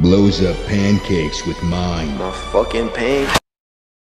blows up pancakes with mine. My fucking pancakes.